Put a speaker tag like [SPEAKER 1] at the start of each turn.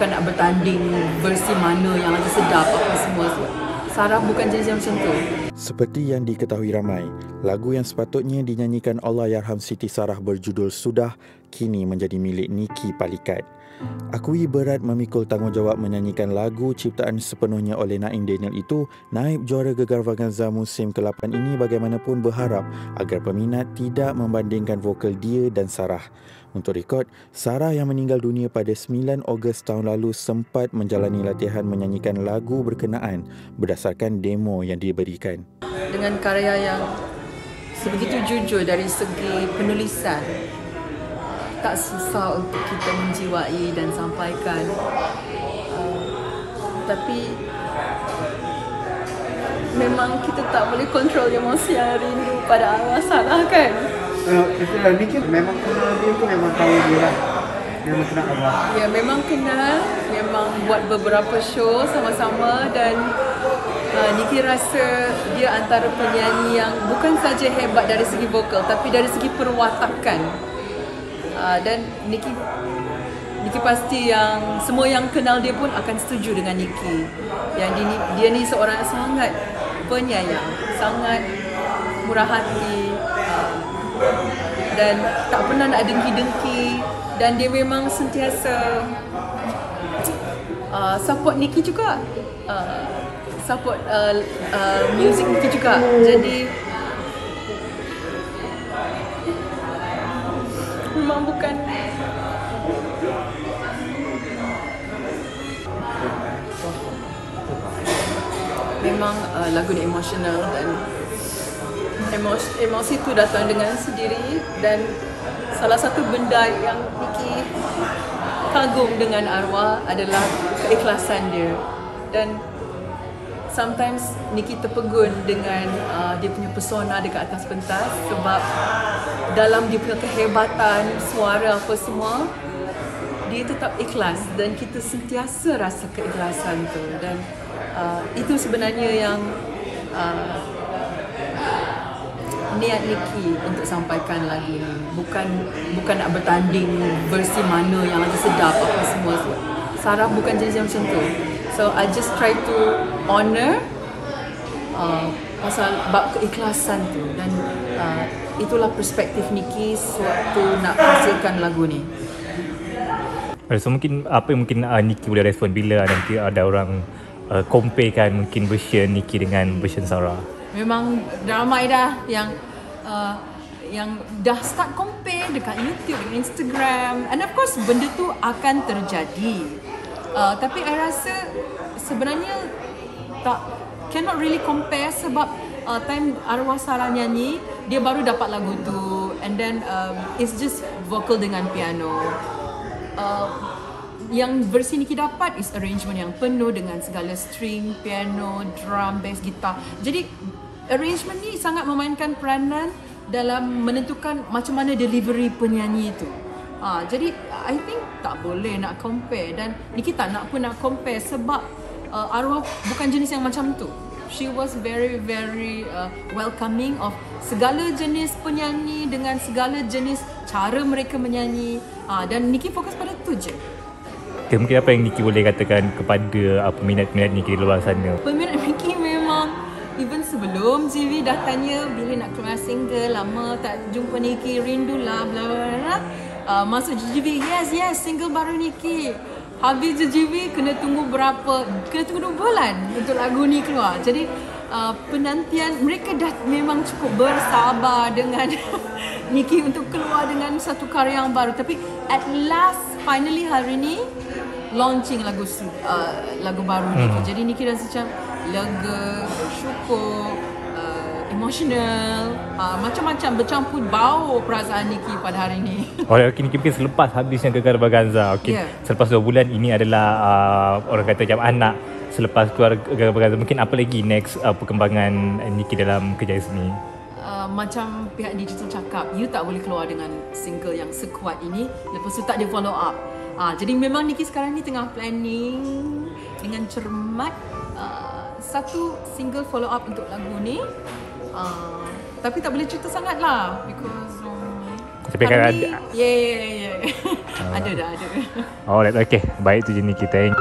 [SPEAKER 1] bukan nak bertanding versi mana yang lagi sedap apa semua. Sarah bukan jenis yang macam tu.
[SPEAKER 2] Seperti yang diketahui ramai, lagu yang sepatutnya dinyanyikan Allahyarham Siti Sarah berjudul Sudah kini menjadi milik Niki Palikat. Akui berat memikul tanggungjawab menyanyikan lagu ciptaan sepenuhnya oleh Naim Daniel itu, naib juara Gegar Vaganza musim ke-8 ini bagaimanapun berharap agar peminat tidak membandingkan vokal dia dan Sarah. Untuk rekod, Sarah yang meninggal dunia pada 9 Ogos tahun lalu sempat menjalani latihan menyanyikan lagu berkenaan berdasarkan demo yang diberikan.
[SPEAKER 1] Dengan karya yang sebegitu jujur dari segi penulisan, tak susah untuk kita menjiwai dan sampaikan. Uh, tapi memang kita tak boleh kontrol emosi yang rindu pada arwah Sarah kan?
[SPEAKER 3] Uh, ni kan memang kenal dia tu memang tahu dia lah. Memang kenal arwah.
[SPEAKER 1] Ya, memang kenal. Memang buat beberapa show sama-sama dan uh, Niki rasa dia antara penyanyi yang bukan saja hebat dari segi vokal tapi dari segi perwatakan. Ah, dan Niki Niki pasti yang semua yang kenal dia pun akan setuju dengan Niki. Yang dia, dia ni seorang yang sangat penyayang, sangat murah hati uh, dan tak pernah nak dengki-dengki dan dia memang sentiasa uh, support Niki juga. Uh, support uh, uh, music Niki juga. Jadi memang uh, lagu ni emosional dan emosi, emosi tu datang dengan sendiri dan salah satu benda yang Niki kagum dengan arwah adalah keikhlasan dia. Dan sometimes Niki terpegun dengan uh, dia punya pesona dekat atas pentas sebab dalam dia punya kehebatan suara apa semua dia tetap ikhlas dan kita sentiasa rasa keikhlasan tu. Dan uh, itu sebenarnya yang uh, niat Niki untuk sampaikan lagu ni. Bukan bukan nak bertanding versi mana yang lagi sedap apa semua. Sarah bukan jenis yang macam tu. So I just try to honor uh, pasal bab keikhlasan tu. Dan uh, itulah perspektif Niki sewaktu nak hasilkan lagu ni.
[SPEAKER 4] So mungkin apa yang mungkin uh, Niki boleh respon bila nanti ada orang uh, compare kan mungkin version Niki dengan version Sarah.
[SPEAKER 1] Memang ramai dah yang uh, yang dah start compare dekat YouTube, dekat Instagram and of course benda tu akan terjadi. Uh, tapi I rasa sebenarnya tak cannot really compare sebab uh, time arwah Sarah nyanyi dia baru dapat lagu tu and then um, it's just vocal dengan piano. Uh, yang versi Niki dapat is arrangement yang penuh dengan segala string, piano, drum, bass, gitar. Jadi arrangement ni sangat memainkan peranan dalam menentukan macam mana delivery penyanyi itu. Ha, jadi I think tak boleh nak compare dan Niki tak nak pun nak compare sebab uh, arwah bukan jenis yang macam tu. She was very very uh, welcoming of segala jenis penyanyi dengan segala jenis cara mereka menyanyi ha, dan Niki fokus pada tu je.
[SPEAKER 4] Okay, mungkin apa yang Niki boleh katakan kepada uh, peminat-peminat Niki di luar sana?
[SPEAKER 1] Peminat Niki memang even sebelum GV dah tanya bila nak keluar single lama tak jumpa Niki rindulah bla bla bla uh, masuk JGV yes yes single baru Niki habis JGV kena tunggu berapa kena tunggu 2 bulan untuk lagu ni keluar. Jadi uh, penantian mereka dah memang cukup bersabar dengan Niki untuk keluar dengan satu karya yang baru. Tapi at last finally hari ni launching lagu uh, lagu baru Niki hmm. jadi Niki rasa macam lega bersyukur emotional uh, macam-macam bercampur bau perasaan Niki pada hari ini.
[SPEAKER 4] Oh, okay, Niki mungkin selepas habisnya Gegar Baganza. Okay. Yeah. Selepas dua bulan ini adalah uh, orang kata macam anak selepas keluar Gegar Baganza. Mungkin apa lagi next uh, perkembangan Niki dalam kerjaya seni?
[SPEAKER 1] Uh, macam pihak digital cakap, you tak boleh keluar dengan single yang sekuat ini lepas tu tak dia follow up. Uh, jadi memang Niki sekarang ni tengah planning dengan cermat uh, satu single follow up untuk lagu ni Uh, tapi tak boleh cerita sangat lah because um,
[SPEAKER 4] Tapi kan ada
[SPEAKER 1] Ya, ya, ya, ya. Ada dah, ada.
[SPEAKER 4] Alright, okay. Baik tu je Niki. Thank